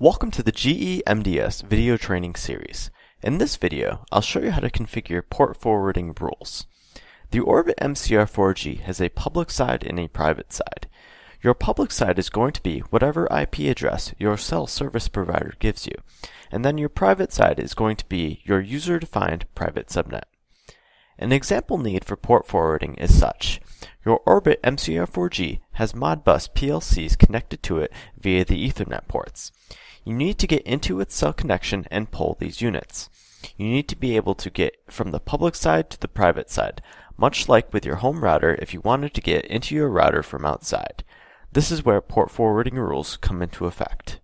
Welcome to the GE MDS video training series. In this video, I'll show you how to configure port forwarding rules. The Orbit MCR4G has a public side and a private side. Your public side is going to be whatever IP address your cell service provider gives you, and then your private side is going to be your user-defined private subnet. An example need for port forwarding is such. Your Orbit MCR4G has Modbus PLCs connected to it via the Ethernet ports. You need to get into its cell connection and pull these units. You need to be able to get from the public side to the private side, much like with your home router if you wanted to get into your router from outside. This is where port forwarding rules come into effect.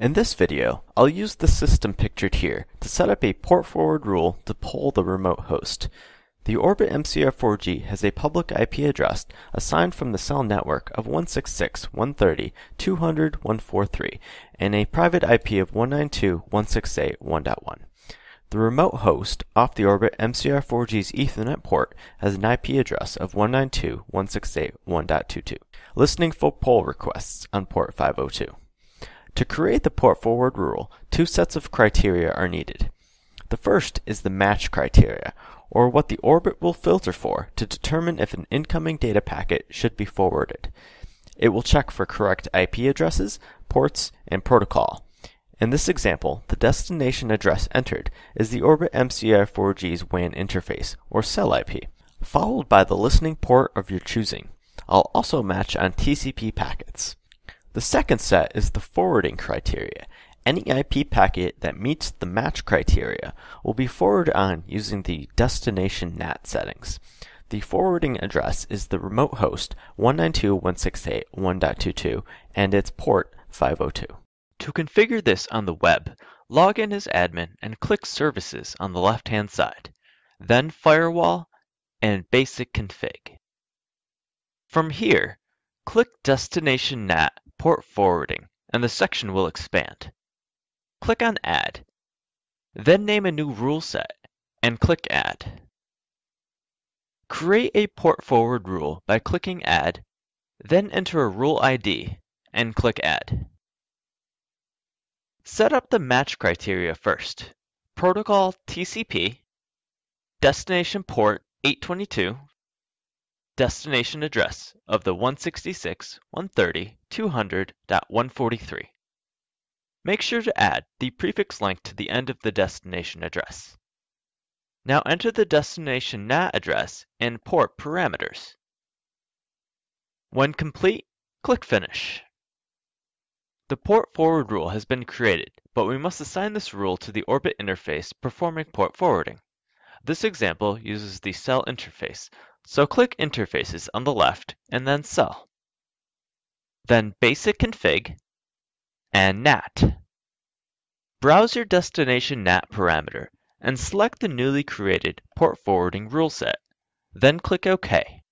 In this video, I'll use the system pictured here to set up a port forward rule to pull the remote host. The Orbit MCR4G has a public IP address assigned from the cell network of 166.130.200.143 and a private IP of 192.168.1.1. The remote host off the Orbit MCR4G's Ethernet port has an IP address of 192.168.1.22. Listening for pull requests on port 502. To create the port forward rule, two sets of criteria are needed. The first is the match criteria, or what the orbit will filter for to determine if an incoming data packet should be forwarded. It will check for correct IP addresses, ports, and protocol. In this example, the destination address entered is the Orbit MCR4G's WAN interface, or cell IP, followed by the listening port of your choosing. I'll also match on TCP packets. The second set is the forwarding criteria, any IP packet that meets the match criteria will be forwarded on using the destination NAT settings. The forwarding address is the remote host 192.168.1.22 and its port 502. To configure this on the web, log in as admin and click Services on the left-hand side, then Firewall and Basic Config. From here, click Destination NAT Port Forwarding and the section will expand. Click on Add. Then name a new rule set and click Add. Create a port forward rule by clicking Add, then enter a rule ID and click Add. Set up the match criteria first. Protocol TCP, destination port 822, destination address of the 166.130.200.143. Make sure to add the prefix length to the end of the destination address. Now enter the destination NAT address and port parameters. When complete, click Finish. The port forward rule has been created, but we must assign this rule to the Orbit interface performing port forwarding. This example uses the cell interface, so click Interfaces on the left and then Cell. Then Basic Config and NAT. Browse your destination NAT parameter and select the newly created port forwarding rule set. Then click OK.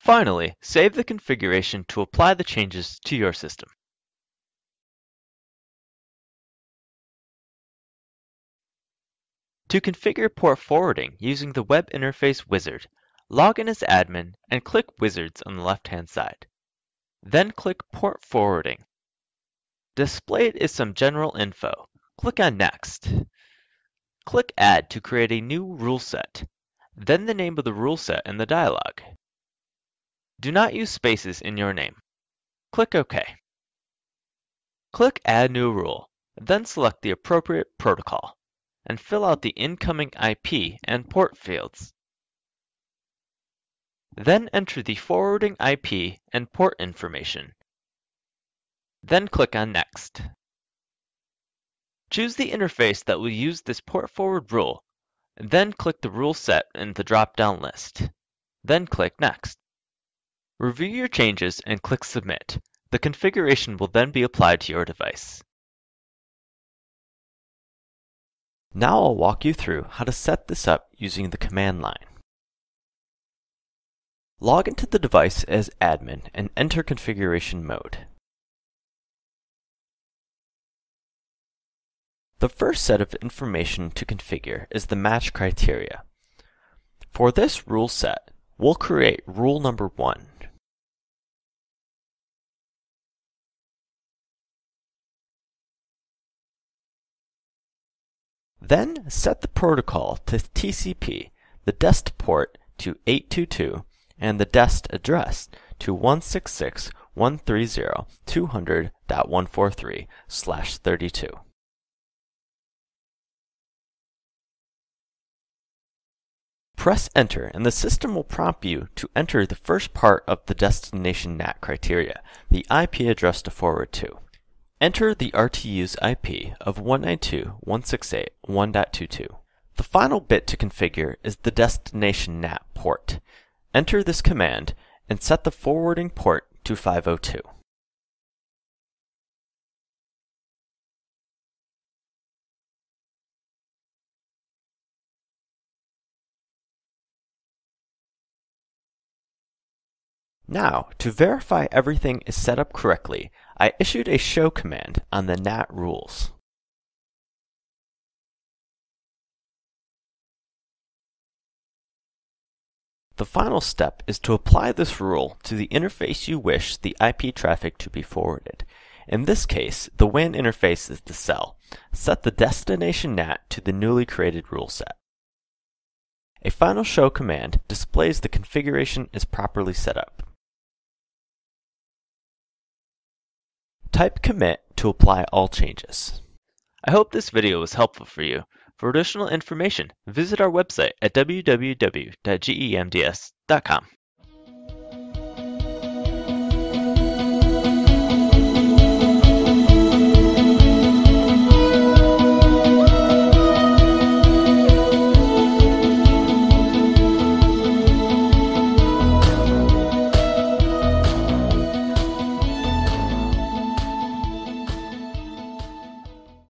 Finally, save the configuration to apply the changes to your system. To configure port forwarding using the Web Interface Wizard, log in as admin and click Wizards on the left-hand side. Then click Port Forwarding Displayed is some general info. Click on Next. Click Add to create a new rule set, then the name of the rule set in the dialog. Do not use spaces in your name. Click OK. Click Add New Rule, then select the appropriate protocol, and fill out the incoming IP and port fields. Then enter the forwarding IP and port information then click on Next. Choose the interface that will use this port forward rule, then click the rule set in the drop-down list. Then click Next. Review your changes and click Submit. The configuration will then be applied to your device. Now I'll walk you through how to set this up using the command line. Log into the device as admin and enter configuration mode. The first set of information to configure is the match criteria. For this rule set, we'll create rule number one. Then set the protocol to TCP, the dest port to 822, and the dest address to 166.130.200.143 slash 32. Press enter and the system will prompt you to enter the first part of the destination NAT criteria, the IP address to forward to. Enter the RTU's IP of 192.168.1.22. The final bit to configure is the destination NAT port. Enter this command and set the forwarding port to 502. Now, to verify everything is set up correctly, I issued a show command on the NAT rules. The final step is to apply this rule to the interface you wish the IP traffic to be forwarded. In this case, the WAN interface is the cell. Set the destination NAT to the newly created rule set. A final show command displays the configuration is properly set up. Type commit to apply all changes. I hope this video was helpful for you. For additional information, visit our website at www.gemds.com.